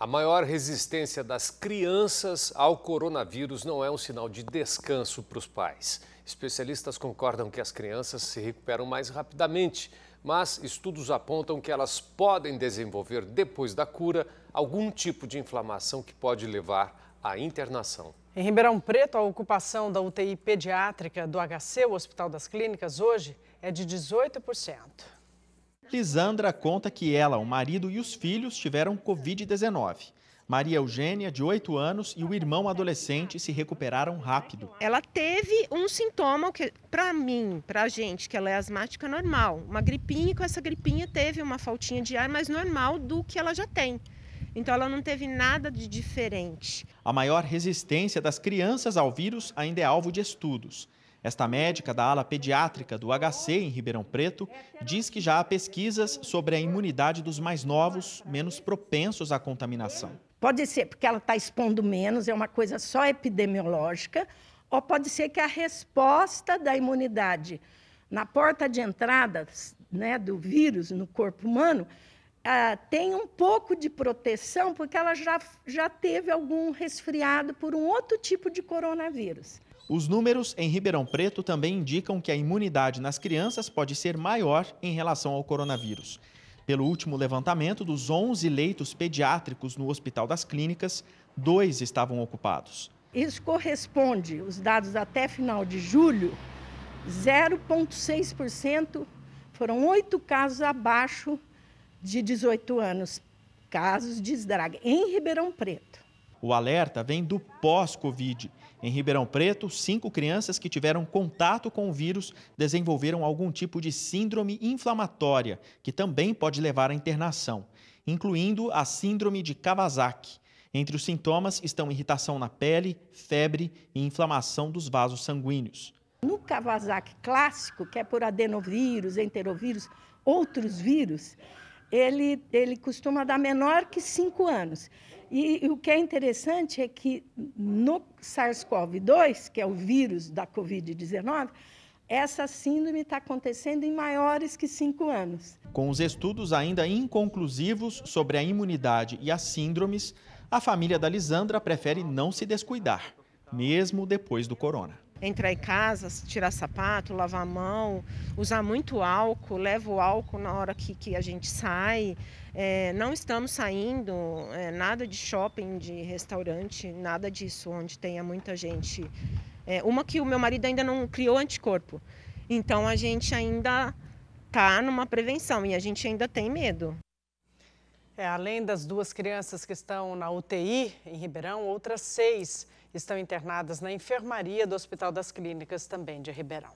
A maior resistência das crianças ao coronavírus não é um sinal de descanso para os pais. Especialistas concordam que as crianças se recuperam mais rapidamente, mas estudos apontam que elas podem desenvolver, depois da cura, algum tipo de inflamação que pode levar à internação. Em Ribeirão Preto, a ocupação da UTI pediátrica do HC, o Hospital das Clínicas, hoje é de 18%. Lisandra conta que ela, o marido e os filhos tiveram Covid-19. Maria Eugênia, de 8 anos, e o irmão adolescente se recuperaram rápido. Ela teve um sintoma que, para mim, para a gente, que ela é asmática normal, uma gripinha, e com essa gripinha teve uma faltinha de ar, mas normal do que ela já tem. Então ela não teve nada de diferente. A maior resistência das crianças ao vírus ainda é alvo de estudos. Esta médica da ala pediátrica do HC em Ribeirão Preto diz que já há pesquisas sobre a imunidade dos mais novos, menos propensos à contaminação. Pode ser porque ela está expondo menos, é uma coisa só epidemiológica, ou pode ser que a resposta da imunidade na porta de entrada né, do vírus no corpo humano ah, tem um pouco de proteção, porque ela já, já teve algum resfriado por um outro tipo de coronavírus. Os números em Ribeirão Preto também indicam que a imunidade nas crianças pode ser maior em relação ao coronavírus. Pelo último levantamento dos 11 leitos pediátricos no Hospital das Clínicas, dois estavam ocupados. Isso corresponde, os dados até final de julho, 0,6% foram oito casos abaixo de 18 anos, casos de esdrague, em Ribeirão Preto. O alerta vem do pós-Covid. Em Ribeirão Preto, cinco crianças que tiveram contato com o vírus desenvolveram algum tipo de síndrome inflamatória, que também pode levar à internação, incluindo a síndrome de Kawasaki. Entre os sintomas estão irritação na pele, febre e inflamação dos vasos sanguíneos. No Kawasaki clássico, que é por adenovírus, enterovírus, outros vírus, ele, ele costuma dar menor que 5 anos. E, e, o que é interessante é que no SARS-CoV-2, que é o vírus da Covid-19, essa síndrome está acontecendo em maiores que 5 anos. Com os estudos ainda inconclusivos sobre a imunidade e as síndromes, a família da Lisandra prefere não se descuidar, mesmo depois do corona entrar em casa, tirar sapato, lavar a mão, usar muito álcool, leva o álcool na hora que, que a gente sai. É, não estamos saindo, é, nada de shopping, de restaurante, nada disso, onde tenha muita gente. É, uma que o meu marido ainda não criou anticorpo. Então a gente ainda está numa prevenção e a gente ainda tem medo. É, além das duas crianças que estão na UTI em Ribeirão, outras seis estão internadas na enfermaria do Hospital das Clínicas também de Ribeirão.